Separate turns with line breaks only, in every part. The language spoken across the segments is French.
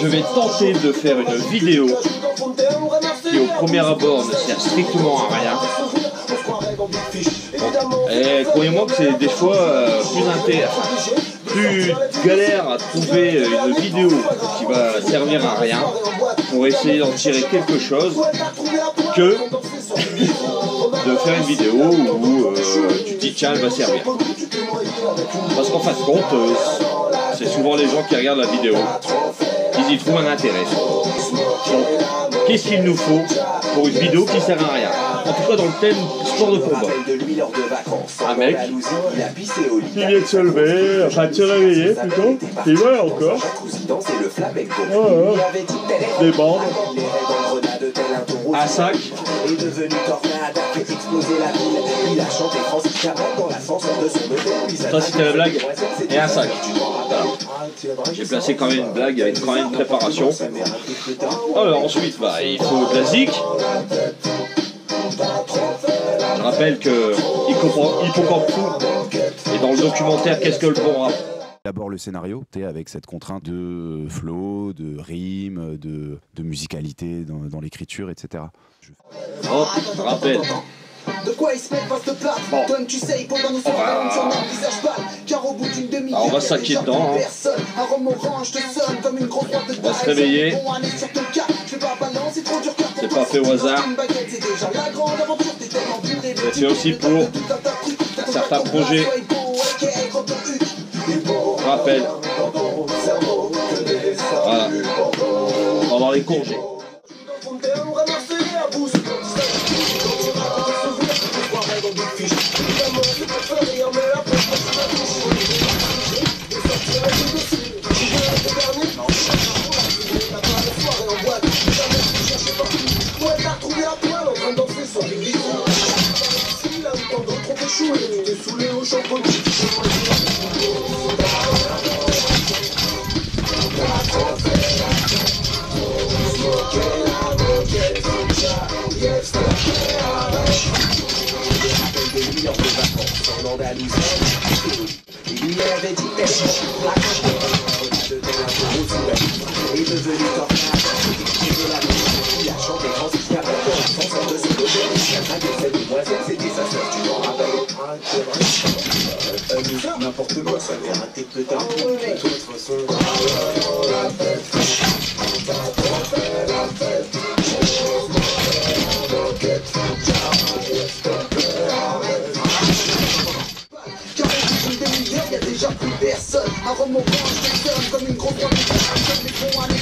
je vais tenter de faire une vidéo qui au premier abord ne sert strictement à rien. Et croyez-moi que c'est des fois euh, plus intéressant, plus galère à trouver une vidéo qui va servir à rien pour essayer d'en tirer quelque chose que de faire une vidéo où euh, tu te dis tiens elle va servir. Parce qu'en fin de compte, euh, c'est souvent les gens qui regardent la vidéo, ils y trouvent un intérêt. Donc, qu'est-ce qu'il nous faut pour une vidéo qui sert à rien? En tout cas dans le thème sport de combat. Un mec qui vient de se lever, enfin de se réveiller plutôt, et voilà encore. Des bandes. Un sac. Ça c'était la blague? Et un sac. J'ai placé quand même une blague avec quand même une préparation. Alors ensuite, bah, il faut la zik. Je rappelle que Hippocampe et dans le documentaire Qu'est-ce que le bon rap?
D'abord le scénario, avec cette contrainte de flow, de rime, de, de musicalité dans, dans l'écriture, etc.
Hop, rappel.
De quoi il se met vaste plat
Bon.
Toi tu sais pendant nos soirées
va-
on a un visage pâle Car au bout d'une demi
Ah, on va saquer dedans, hein.
Personne Un rhum orange te sonne comme une grosse boîte de
On va se réveiller.
C'est pas
fait au hasard.
C'est
fait aussi pour
un
certain projet. Rappel. Voilà. Pendant les congés.
Saoulé au shampoing en Andalousie. Il devenu. N'importe quoi, ça avait raté peut-être. De toute façon. Car au bout d'une demi-heure, y a déjà plus personne. Un sonne comme une grosse de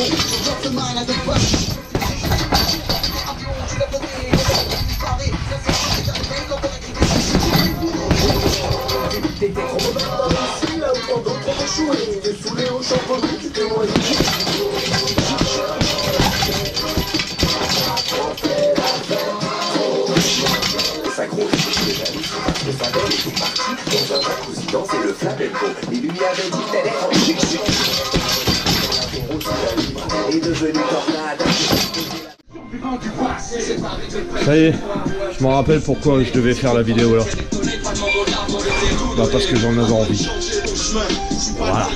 les Antilles réunies. Je reprends, c'est une amie. Elle m'a dit, tu t'es plus bon que Leonardo DiCaprio. Elle a pris son numéro, il est sur un ticket. Déjà, mais depuis 15 ans, t'as voulu improviser ta partie. Donc, je drop the man at the bus. Avion, tu l'as donné, disparu. Ça, c'est pas arrivé quand t'as écrit T'étais trop mauvais dans. T'es t'es un danser le flamenco. Lui avait dit qu'elle
Ça y est, je m'en rappelle pourquoi je devais faire la vidéo alors. Bah parce que j'en avais envie. Voilà.